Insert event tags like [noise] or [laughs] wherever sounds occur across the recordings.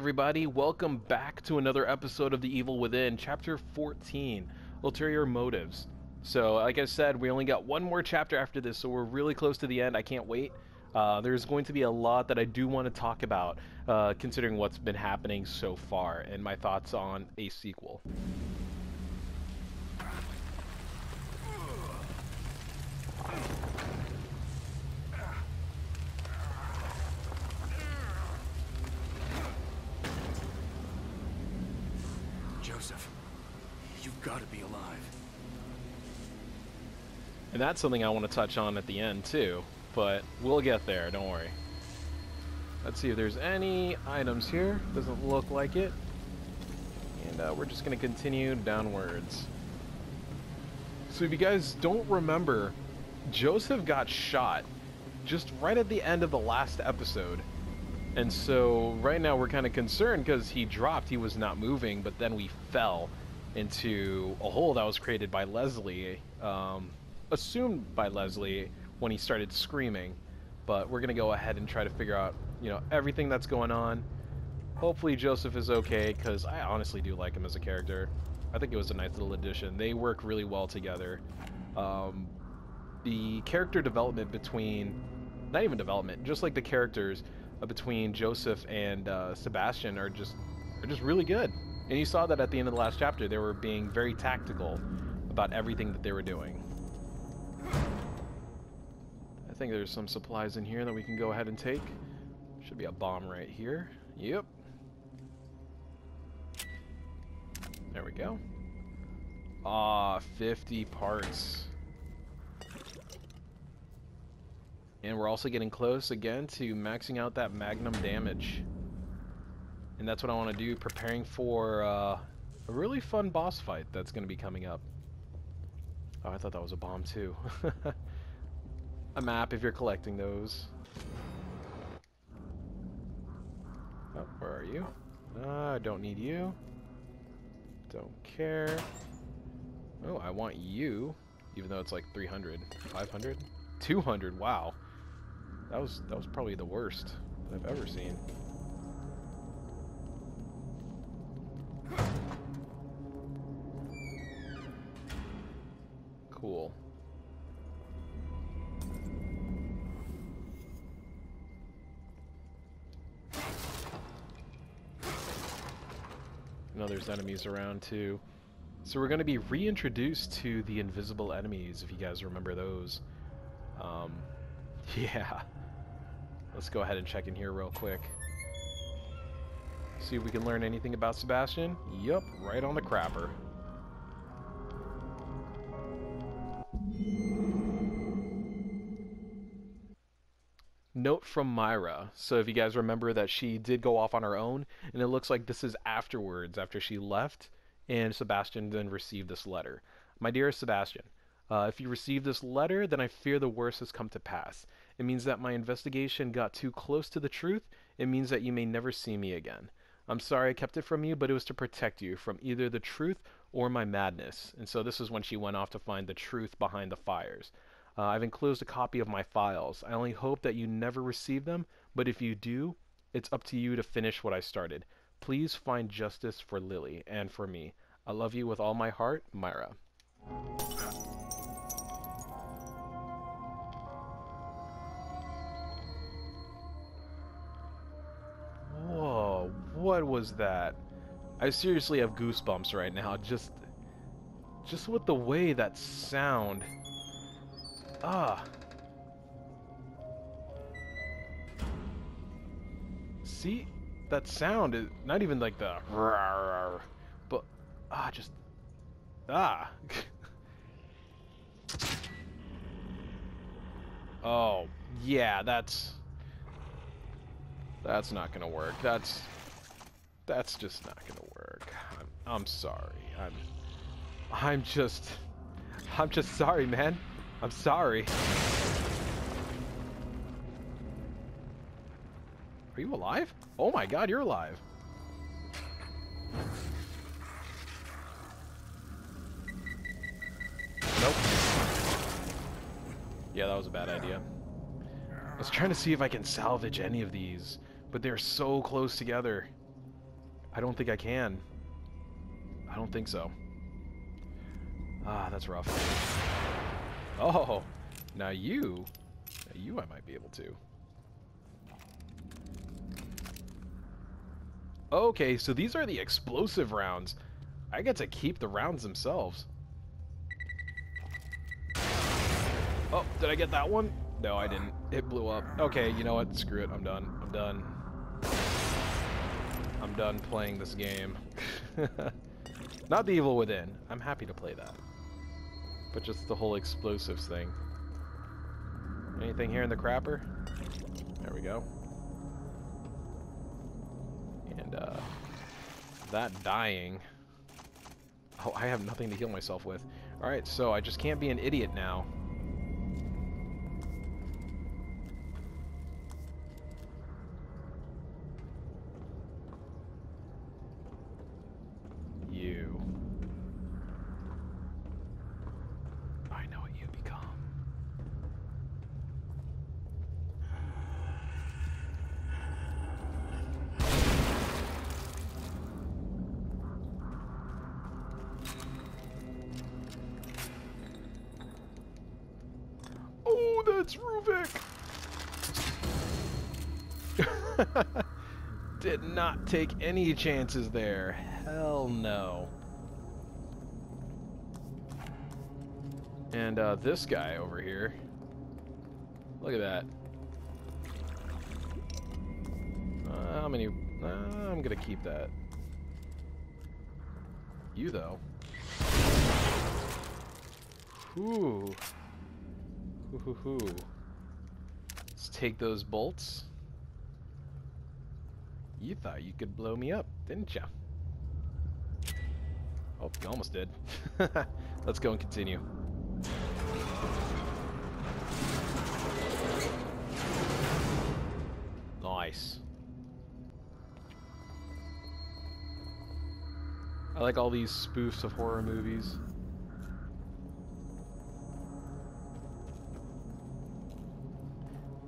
everybody, welcome back to another episode of The Evil Within, Chapter 14, Ulterior Motives. So, like I said, we only got one more chapter after this, so we're really close to the end. I can't wait. Uh, there's going to be a lot that I do want to talk about, uh, considering what's been happening so far, and my thoughts on a sequel. Joseph, you've got to be alive. And that's something I want to touch on at the end, too. But we'll get there, don't worry. Let's see if there's any items here. Doesn't look like it. And uh, we're just going to continue downwards. So if you guys don't remember, Joseph got shot just right at the end of the last episode. And so right now we're kind of concerned because he dropped, he was not moving, but then we fell into a hole that was created by Leslie, um, assumed by Leslie when he started screaming. But we're to go ahead and try to figure out, you know, everything that's going on. Hopefully Joseph is okay because I honestly do like him as a character. I think it was a nice little addition. They work really well together. Um, the character development between, not even development, just like the characters uh, between Joseph and uh, Sebastian are just are just really good. And you saw that at the end of the last chapter, they were being very tactical about everything that they were doing. Think there's some supplies in here that we can go ahead and take. Should be a bomb right here. Yep. There we go. Ah, 50 parts. And we're also getting close again to maxing out that magnum damage. And that's what I want to do, preparing for uh, a really fun boss fight that's going to be coming up. Oh, I thought that was a bomb too. [laughs] a map if you're collecting those. Oh, where are you? Uh, I don't need you. Don't care. Oh, I want you, even though it's like 300. 500? 200, wow. That was that was probably the worst I've ever seen. Enemies around too. So we're going to be reintroduced to the invisible enemies, if you guys remember those. Um, [laughs] yeah. Let's go ahead and check in here real quick. See if we can learn anything about Sebastian. Yup, right on the crapper. Note from Myra. So if you guys remember that she did go off on her own, and it looks like this is afterwards, after she left, and Sebastian then received this letter. My dearest Sebastian, uh, if you receive this letter, then I fear the worst has come to pass. It means that my investigation got too close to the truth. It means that you may never see me again. I'm sorry I kept it from you, but it was to protect you from either the truth or my madness. And so this is when she went off to find the truth behind the fires. Uh, I've enclosed a copy of my files. I only hope that you never receive them, but if you do, it's up to you to finish what I started. Please find justice for Lily and for me. I love you with all my heart, Myra. Whoa, what was that? I seriously have goosebumps right now, just just with the way that sound. Ah. See? That sound is not even like the [laughs] but ah just ah. [laughs] oh, yeah, that's that's not gonna work. That's that's just not gonna work. I'm, I'm sorry. I'm I'm just I'm just sorry, man. I'm sorry. Are you alive? Oh my god, you're alive. Nope. Yeah, that was a bad idea. I was trying to see if I can salvage any of these, but they're so close together. I don't think I can. I don't think so. Ah, that's rough. Oh, now you, now you I might be able to. Okay, so these are the explosive rounds. I get to keep the rounds themselves. Oh, did I get that one? No, I didn't. It blew up. Okay, you know what? Screw it. I'm done. I'm done. I'm done playing this game. [laughs] Not the Evil Within. I'm happy to play that. But just the whole explosives thing. Anything here in the crapper? There we go. And, uh, that dying... Oh, I have nothing to heal myself with. Alright, so I just can't be an idiot now. Take any chances there. Hell no. And uh, this guy over here. Look at that. Uh, how many? Uh, I'm gonna keep that. You though. Hoo hoo hoo. Let's take those bolts. You thought you could blow me up, didn't ya? Oh, you almost did. [laughs] Let's go and continue. Nice. I like all these spoofs of horror movies.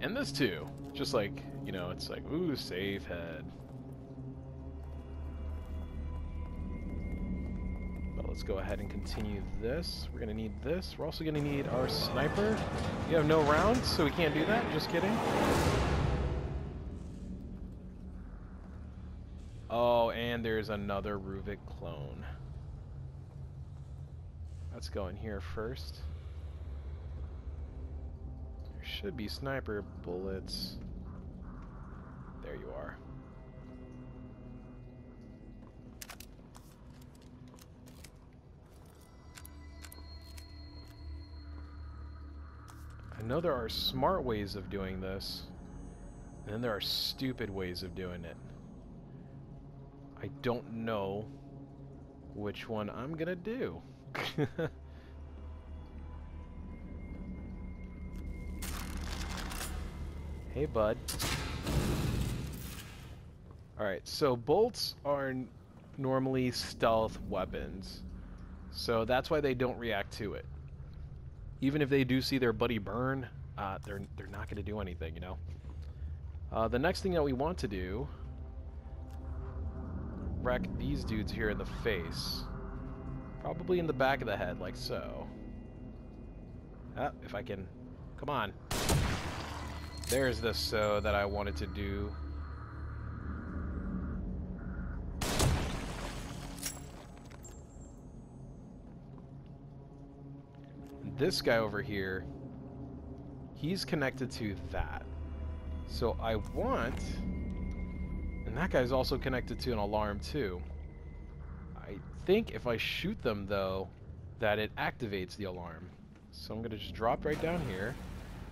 And this too. Just like, you know, it's like, ooh, save head. Let's go ahead and continue this. We're gonna need this. We're also gonna need our sniper. We have no rounds, so we can't do that. Just kidding. Oh, and there's another Ruvik clone. Let's go in here first. There should be sniper bullets. I know there are smart ways of doing this, and then there are stupid ways of doing it. I don't know which one I'm gonna do. [laughs] hey, bud. Alright, so bolts are normally stealth weapons. So that's why they don't react to it. Even if they do see their buddy burn, uh, they're, they're not going to do anything, you know? Uh, the next thing that we want to do wreck these dudes here in the face. Probably in the back of the head, like so. Ah, if I can... Come on. There's the so that I wanted to do. This guy over here, he's connected to that. So I want... And that guy's also connected to an alarm too. I think if I shoot them though, that it activates the alarm. So I'm gonna just drop right down here.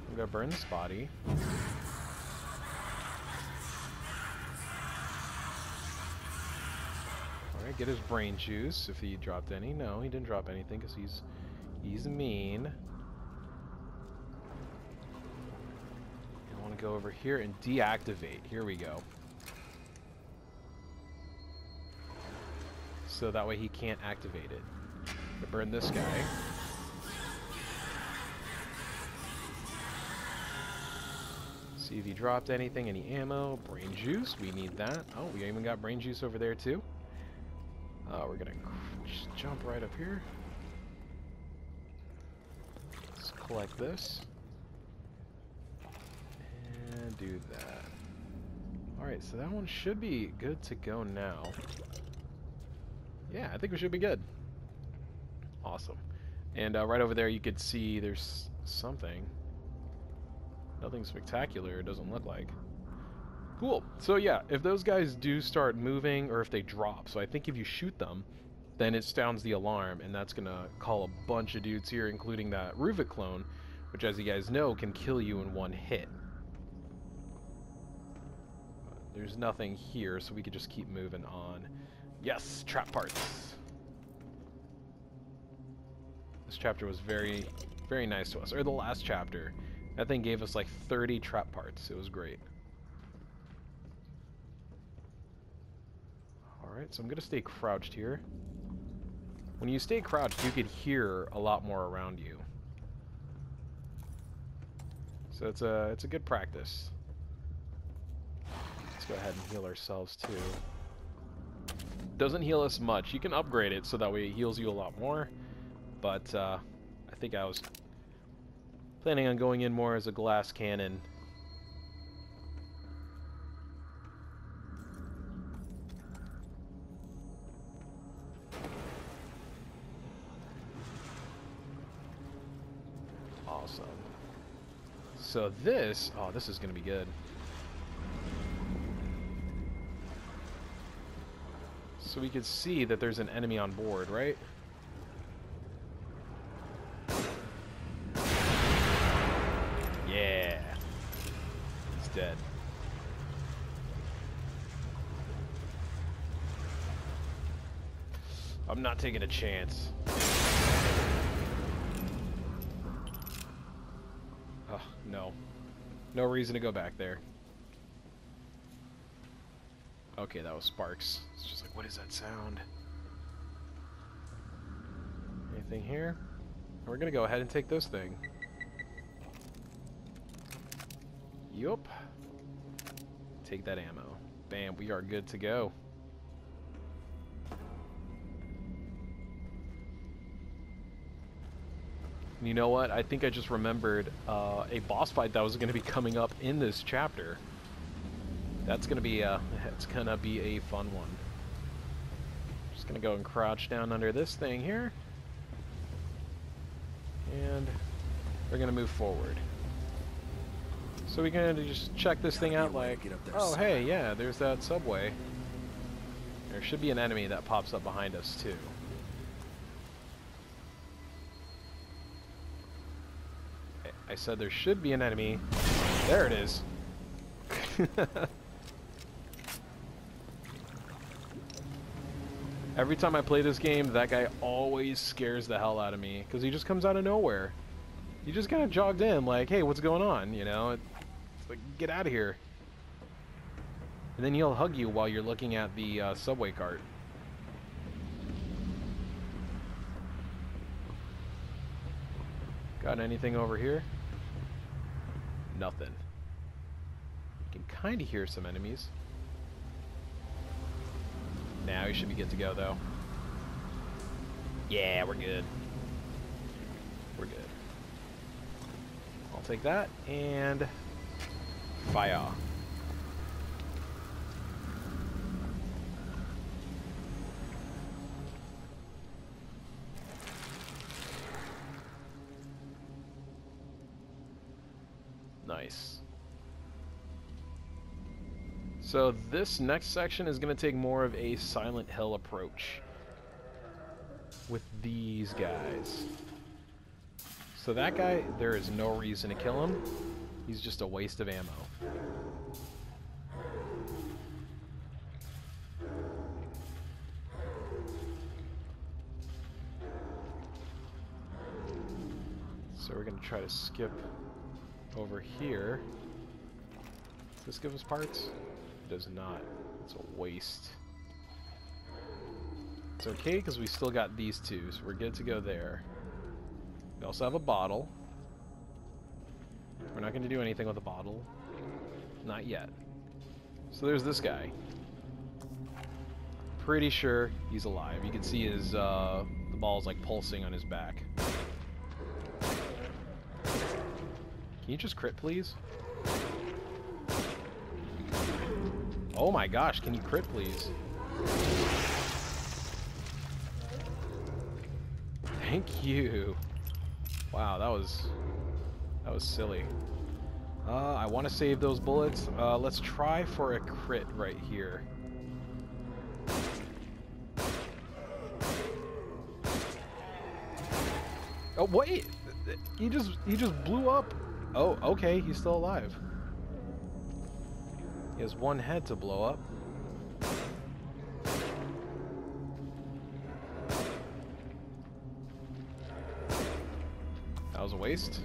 I'm gonna burn this body. Alright, get his brain juice if he dropped any. No, he didn't drop anything because he's he's mean. I want to go over here and deactivate. Here we go. so that way he can't activate it. To burn this guy. See if he dropped anything, any ammo, brain juice, we need that. Oh, we even got brain juice over there too. Uh, we're gonna just jump right up here. Let's collect this. And do that. Alright, so that one should be good to go now. Yeah, I think we should be good. Awesome. And uh, right over there you could see there's something. Nothing spectacular, it doesn't look like. Cool. So yeah, if those guys do start moving or if they drop, so I think if you shoot them, then it sounds the alarm and that's to call a bunch of dudes here, including that Ruvik clone, which as you guys know can kill you in one hit. There's nothing here, so we could just keep moving on. Yes, trap parts. This chapter was very, very nice to us. Or the last chapter. That thing gave us like 30 trap parts. It was great. Alright, so I'm going to stay crouched here. When you stay crouched, you could hear a lot more around you. So it's a, it's a good practice. Let's go ahead and heal ourselves too. Doesn't heal us much. You can upgrade it so that way it heals you a lot more. But uh, I think I was planning on going in more as a glass cannon. So this, oh, this is going to be good. So we can see that there's an enemy on board, right? Yeah. He's dead. I'm not taking a chance. Oh, no. No reason to go back there. Okay, that was Sparks. It's just like, what is that sound? Anything here? We're gonna go ahead and take this thing. Yup. Take that ammo. Bam, we are good to go. You know what? I think I just remembered uh, a boss fight that was going to be coming up in this chapter. That's going to be a, [laughs] it's going to be a fun one. Just going to go and crouch down under this thing here. And we're going to move forward. So we're going to just check this thing out like, oh hey, yeah, there's that subway. There should be an enemy that pops up behind us too. I said there should be an enemy. There it is. [laughs] Every time I play this game, that guy always scares the hell out of me because he just comes out of nowhere. He just kind of jogged in like, hey, what's going on? You know, it's like, get out of here. And then he'll hug you while you're looking at the uh, subway cart. Got anything over here? Nothing. You can kind of hear some enemies. Now we should be good to go, though. Yeah, we're good. We're good. I'll take that, and... Fire. Nice. So this next section is going to take more of a Silent Hill approach with these guys. So that guy, there is no reason to kill him. He's just a waste of ammo. So we're going to try to skip over here. Does this give us parts? Does not. It's a waste. It's okay because we still got these two, so we're good to go there. We also have a bottle. We're not going to do anything with the bottle. not yet. So there's this guy. Pretty sure he's alive. You can see his, uh, the ball's like pulsing on his back. Can you just crit, please? Oh my gosh, can you crit, please? Thank you. Wow, that was that was silly. Uh, I want to save those bullets. Uh, let's try for a crit right here. Oh wait, he just he just blew up. Oh, okay, he's still alive. He has one head to blow up. That was a waste.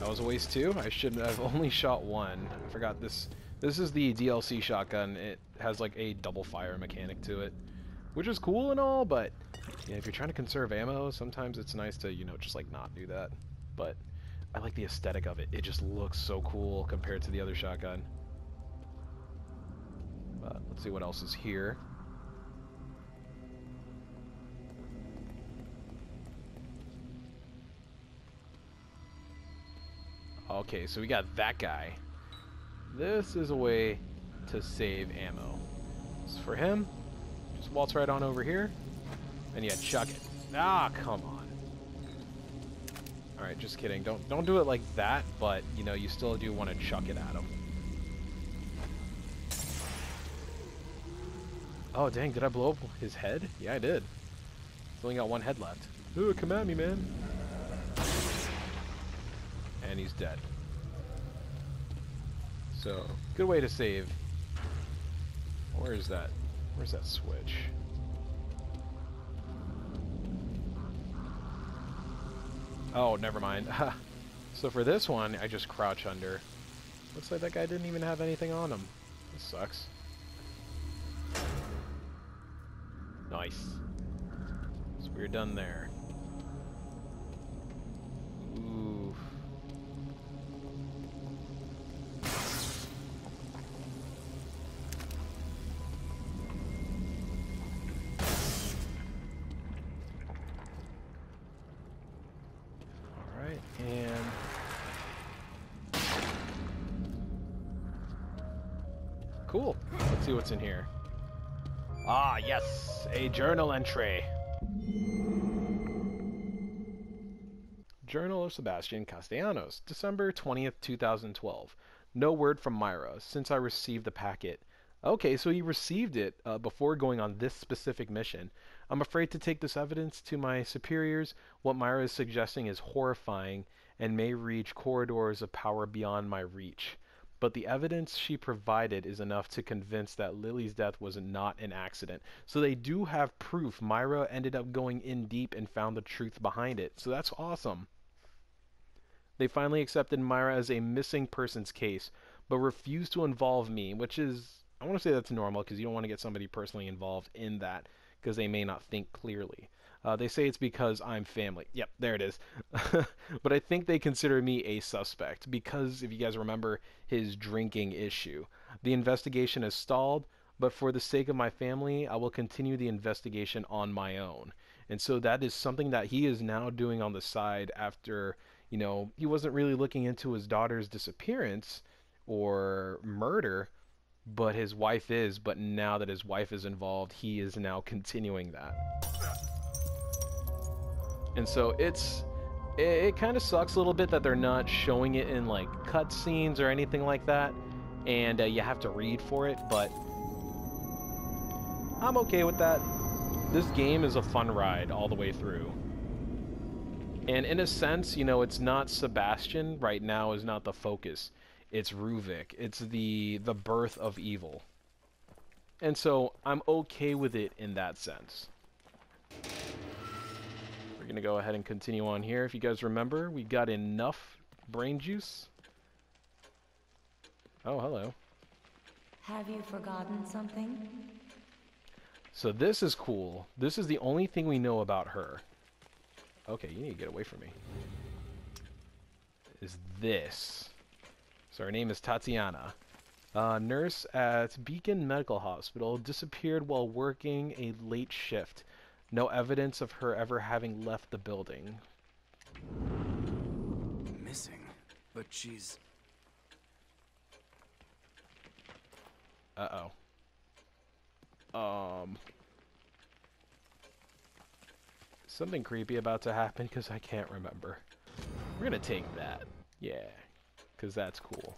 That was a waste too. I should have [laughs] only shot one. I forgot this. This is the DLC shotgun. It has like a double fire mechanic to it, which is cool and all, but if you're trying to conserve ammo, sometimes it's nice to, you know, just like not do that. But I like the aesthetic of it. It just looks so cool compared to the other shotgun. But let's see what else is here. Okay, so we got that guy. This is a way to save ammo. For him, just waltz right on over here, and yeah, chuck it. Ah, come on. Alright, just kidding. Don't don't do it like that, but, you know, you still do want to chuck it at him. Oh, dang, did I blow up his head? Yeah, I did. He's only got one head left. Ooh, come at me, man and he's dead. So, good way to save. Where's that? Where's that switch? Oh, never mind. [laughs] so for this one, I just crouch under. Looks like that guy didn't even have anything on him. This sucks. Nice. So we're done there. See what's in here. Ah, yes! A journal entry. Journal of Sebastian Castellanos, December 20th, 2012. No word from Myra since I received the packet. Okay, so he received it uh, before going on this specific mission. I'm afraid to take this evidence to my superiors. What Myra is suggesting is horrifying and may reach corridors of power beyond my reach but the evidence she provided is enough to convince that Lily's death was not an accident. So they do have proof. Myra ended up going in deep and found the truth behind it. So that's awesome. They finally accepted Myra as a missing persons case, but refused to involve me, which is, I want to say that's normal because you don't want to get somebody personally involved in that because they may not think clearly. Uh, they say it's because I'm family. Yep, there it is. [laughs] but I think they consider me a suspect because, if you guys remember, his drinking issue. The investigation is stalled, but for the sake of my family, I will continue the investigation on my own. And so that is something that he is now doing on the side after, you know, he wasn't really looking into his daughter's disappearance or murder, but his wife is. But now that his wife is involved, he is now continuing that. And so it's it, it kind of sucks a little bit that they're not showing it in like cutscenes or anything like that, and uh, you have to read for it. But I'm okay with that. This game is a fun ride all the way through. And in a sense, you know, it's not Sebastian right now is not the focus. It's Ruvik. It's the the birth of evil. And so I'm okay with it in that sense going to go ahead and continue on here. If you guys remember, we got enough brain juice. Oh, hello. Have you forgotten something? So this is cool. This is the only thing we know about her. Okay, you need to get away from me. is this. So her name is Tatiana. Uh, nurse at Beacon Medical Hospital disappeared while working a late shift. No evidence of her ever having left the building. Missing. But she's... Uh-oh. Um... Something creepy about to happen because I can't remember. We're gonna take that. Yeah. Because that's cool.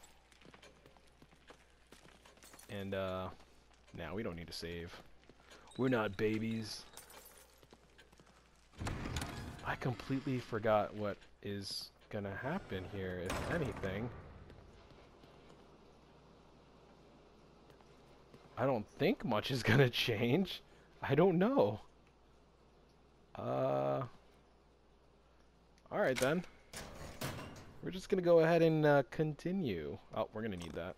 And, uh... Now, we don't need to save. We're not babies. I completely forgot what is gonna happen here, if anything. I don't think much is gonna change. I don't know. Uh... Alright then. We're just gonna go ahead and uh, continue. Oh, we're gonna need that.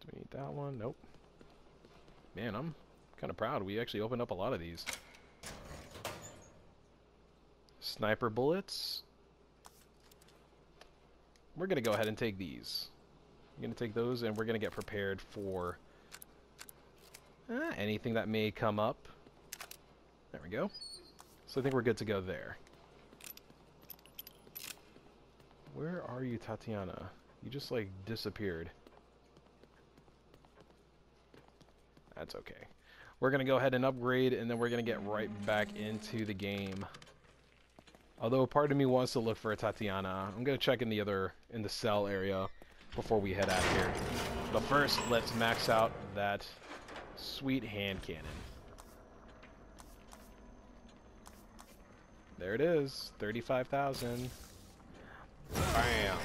Do we need that one? Nope. Man, I'm kind of proud. We actually opened up a lot of these. Sniper bullets. We're going to go ahead and take these. We're going to take those and we're going to get prepared for uh, anything that may come up. There we go. So I think we're good to go there. Where are you, Tatiana? You just, like, disappeared. That's okay. We're going to go ahead and upgrade, and then we're going to get right back into the game. Although part of me wants to look for a Tatiana. I'm going to check in the other, in the cell area before we head out here. But first, let's max out that sweet hand cannon. There it is, 35,000. Bam.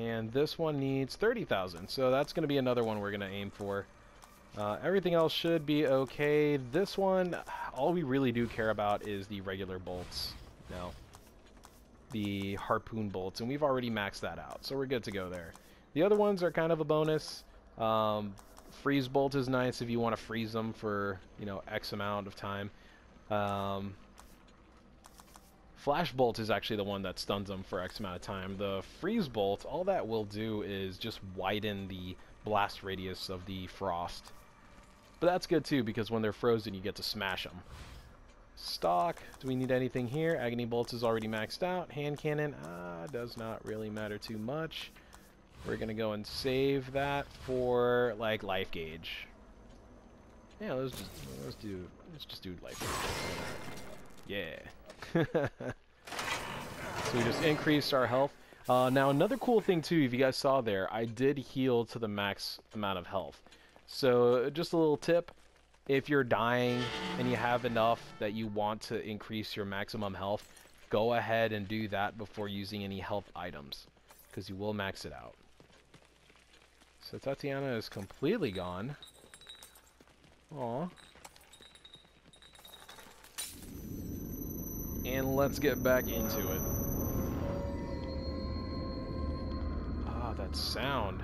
And this one needs 30,000, so that's going to be another one we're going to aim for. Uh, everything else should be okay. This one, all we really do care about is the regular bolts. No. The harpoon bolts, and we've already maxed that out, so we're good to go there. The other ones are kind of a bonus. Um, freeze bolt is nice if you want to freeze them for, you know, X amount of time. Um, Flash Bolt is actually the one that stuns them for X amount of time. The Freeze Bolt, all that will do is just widen the blast radius of the Frost. But that's good too, because when they're frozen, you get to smash them. Stock, do we need anything here? Agony Bolts is already maxed out. Hand Cannon, ah, does not really matter too much. We're gonna go and save that for, like, Life Gauge. Yeah, let's just, let's do, let's just do Life Gauge. Yeah. [laughs] so we just increased our health. Uh, now another cool thing too, if you guys saw there, I did heal to the max amount of health. So just a little tip, if you're dying and you have enough that you want to increase your maximum health, go ahead and do that before using any health items, because you will max it out. So Tatiana is completely gone. Aw. And let's get back into it. Ah, that sound.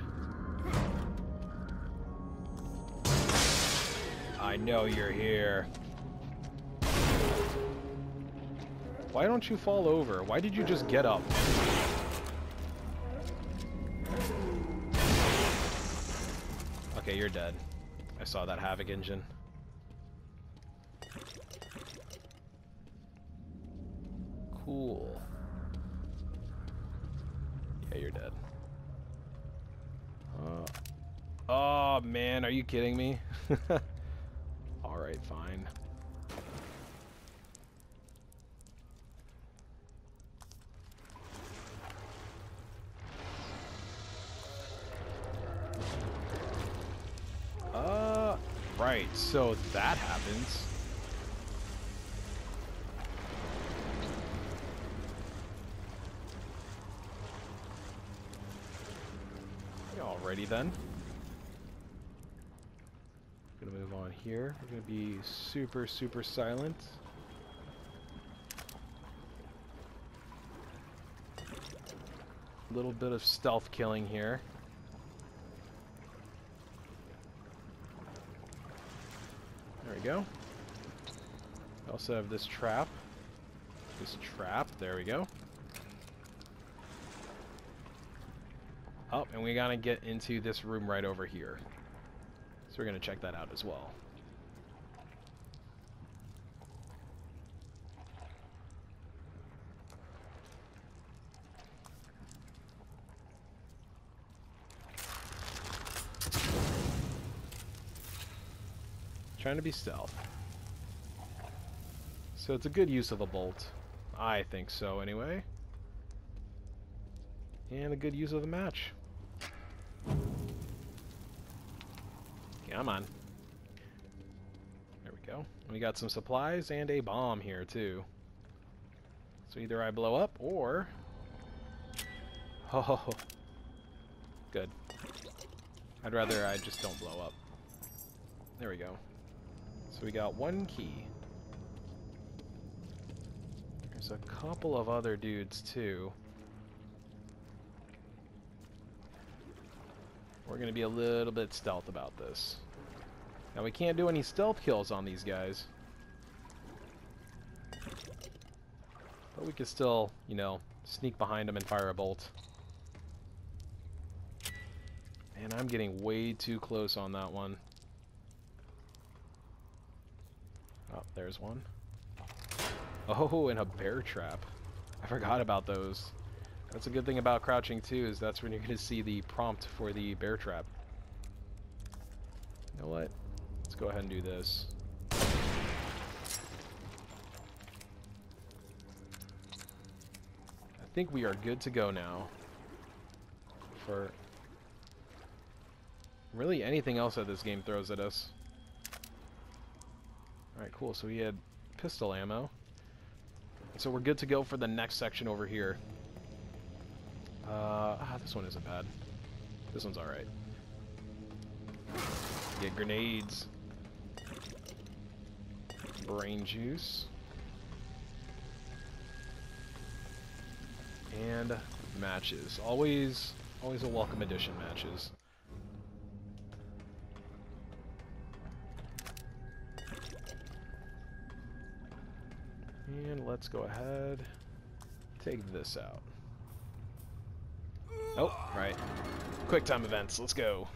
I know you're here. Why don't you fall over? Why did you just get up? Okay, you're dead. I saw that Havok engine. Cool. Yeah, you're dead. Uh, oh, man, are you kidding me? [laughs] Alright, fine. Uh, right, so that happens. Then. Gonna move on here. We're gonna be super, super silent. Little bit of stealth killing here. There we go. We also have this trap. This trap, there we go. Oh, and we gotta get into this room right over here. So we're gonna check that out as well. Trying to be stealth. So it's a good use of a bolt. I think so, anyway. And a good use of the match. Come on. There we go. We got some supplies and a bomb here, too. So either I blow up, or... [laughs] Oh, good. I'd rather I just don't blow up. There we go. So we got one key. There's a couple of other dudes, too. We're going to be a little bit stealth about this. Now, we can't do any stealth kills on these guys. But we can still, you know, sneak behind them and fire a bolt. And I'm getting way too close on that one. Oh, there's one. Oh, and a bear trap. I forgot about those. That's a good thing about crouching too, is that's when you're to see the prompt for the bear trap. You know what? Let's go ahead and do this. I think we are good to go now. For really anything else that this game throws at us. Alright, cool. So we had pistol ammo. So we're good to go for the next section over here. Uh, ah, this one isn't bad. This one's alright. Get grenades. Brain juice. And matches. Always, always a welcome addition, matches. And let's go ahead, take this out. Oh, right. Quick time events, let's go.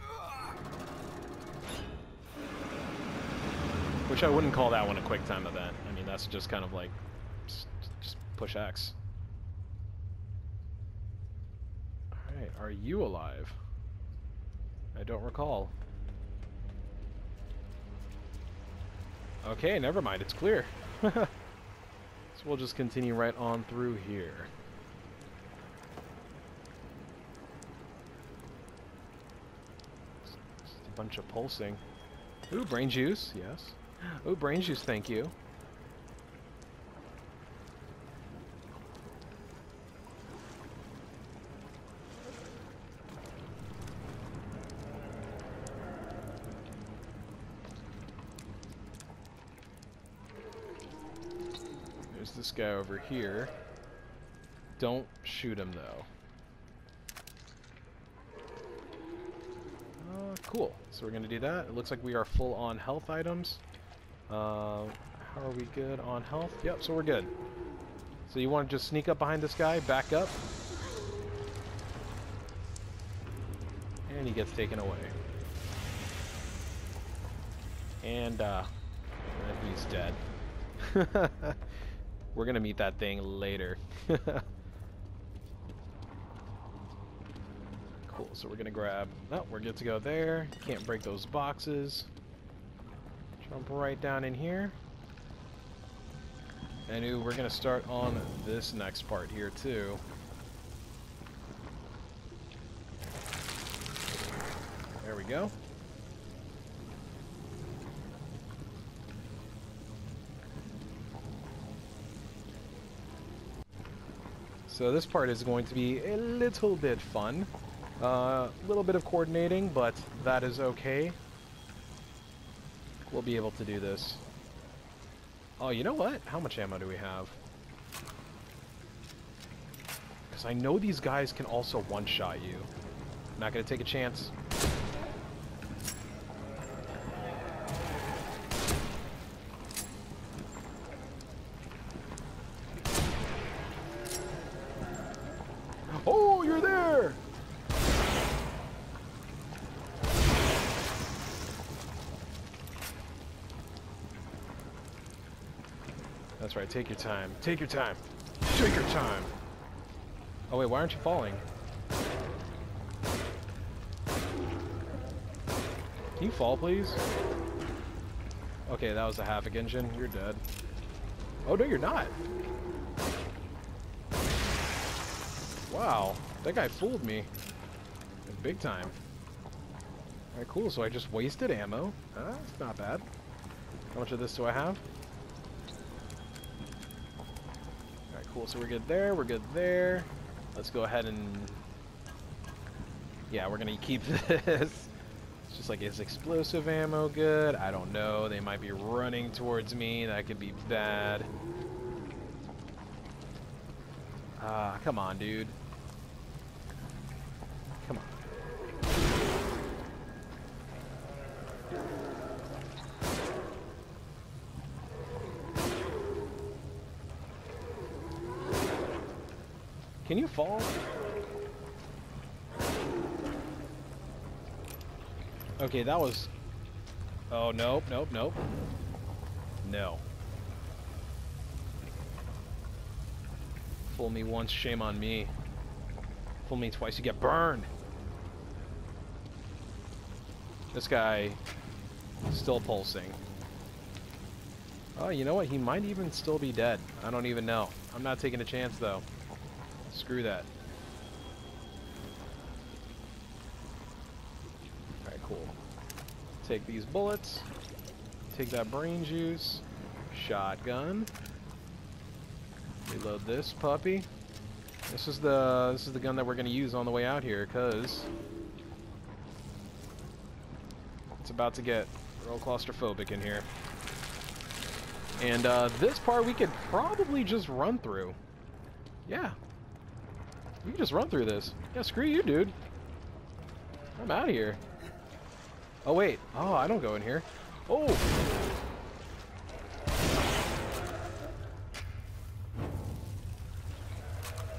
Which I wouldn't call that one a quick time event. I mean, that's just kind of like, just, just push X. Alright, are you alive? I don't recall. Okay, never mind, it's clear. [laughs] So we'll just continue right on through here. Just a bunch of pulsing. Ooh, brain juice, yes. Ooh, brain juice, thank you. There's this guy over here. Don't shoot him, though. Uh, cool. So we're going to do that. It looks like we are full on health items. Uh, how are we good on health? Yep, so we're good. So you want to just sneak up behind this guy, back up. And he gets taken away. And, uh, he's dead. [laughs] We're gonna meet that thing later. [laughs] cool, so we're gonna grab... Oh, we're good to go there. Can't break those boxes. Jump right down in here. And ooh, we're gonna start on this next part here too. There we go. So this part is going to be a little bit fun. A uh, little bit of coordinating, but that is okay. We'll be able to do this. Oh, you know what? How much ammo do we have? Because I know these guys can also one-shot you. Not going to take a chance. Right, take your time. Take your time. Take your time. Oh wait, why aren't you falling? Can you fall, please? Okay, that was a Havok engine. You're dead. Oh, no, you're not. Wow, that guy fooled me. Big time. Alright, cool, so I just wasted ammo. Uh, that's not bad. How much of this do I have? Alright, cool, so we're good there, we're good there. Let's go ahead and... Yeah, we're gonna keep [laughs] this. It's just like, is explosive ammo good? I don't know. They might be running towards me. That could be bad. Ah, come on, dude. Fall? Okay, that was... Oh, nope, nope, nope. No. Fool me once, shame on me. Fool me twice, you get burned! This guy still pulsing. Oh, you know what? He might even still be dead. I don't even know. I'm not taking a chance, though. Screw that. Alright, cool. Take these bullets. Take that brain juice. Shotgun. Reload this puppy. This is the this is the gun that we're gonna use on the way out here, cause it's about to get real claustrophobic in here. And uh, this part we could probably just run through. Yeah, we can just run through this. Yeah, screw you, dude. I'm out of here. Oh, wait. Oh, I don't go in here. Oh!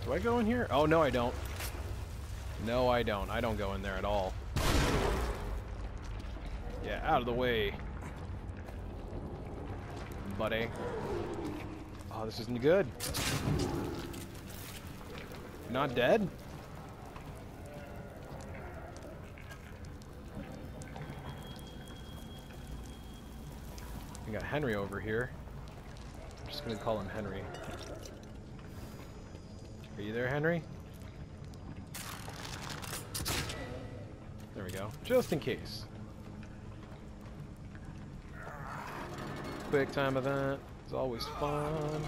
Do I go in here? Oh, no, I don't. No, I don't. I don't go in there at all. Yeah, out of the way. Buddy. Oh, this isn't good. Not dead? We got Henry over here. I'm just gonna call him Henry. Are you there, Henry? There we go. Just in case. Quick time event. It's always fun.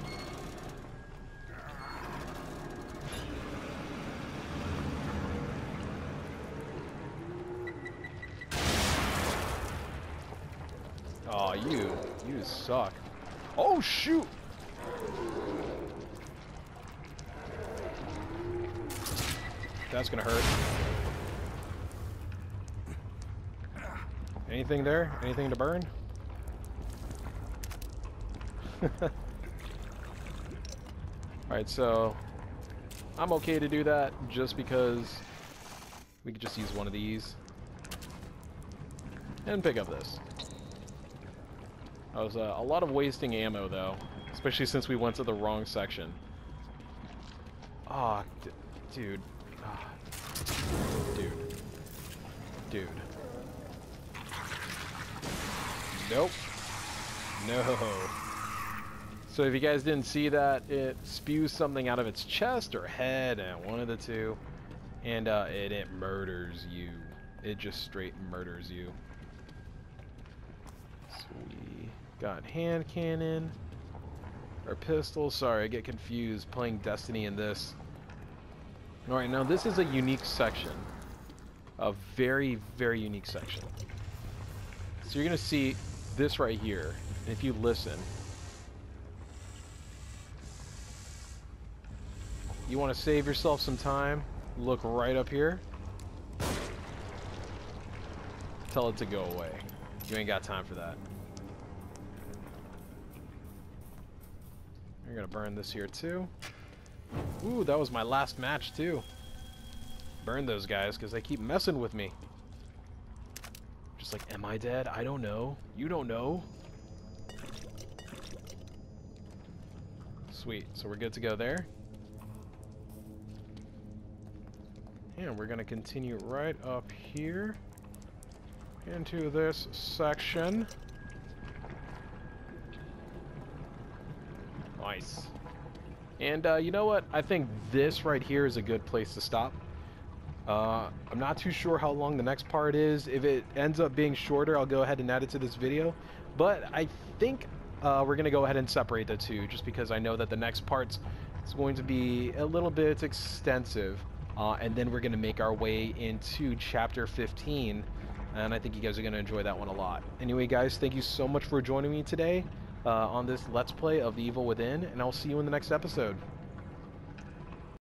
Aw, you. You suck. Oh, shoot! That's gonna hurt. Anything there? Anything to burn? [laughs] Alright, so... I'm okay to do that just because we could just use one of these. And pick up this. That was uh, a lot of wasting ammo, though. Especially since we went to the wrong section. Aw, oh, dude. Oh. Dude. Dude. Nope. No. So if you guys didn't see that, it spews something out of its chest or head, and one of the two. And uh, it, it murders you. It just straight murders you. Sweet. Got hand cannon. Or pistol. Sorry, I get confused playing Destiny in this. Alright, now this is a unique section. A very, very unique section. So you're going to see this right here. And if you listen, you want to save yourself some time, look right up here. Tell it to go away. You ain't got time for that. You're gonna burn this here too. Ooh, that was my last match too. Burn those guys because they keep messing with me. Just like, am I dead? I don't know. You don't know. Sweet. So we're good to go there. And we're to continue right up here into this section. Nice. And uh, you know what? I think this right here is a good place to stop. Uh, I'm not too sure how long the next part is. If it ends up being shorter, I'll go ahead and add it to this video. But I think uh, we're going to go ahead and separate the two, just because I know that the next part is going to be a little bit extensive. Uh, and then we're going to make our way into Chapter 15, and I think you guys are going to enjoy that one a lot. Anyway, guys, thank you so much for joining me today uh, on this Let's Play of The Evil Within, and I'll see you in the next episode.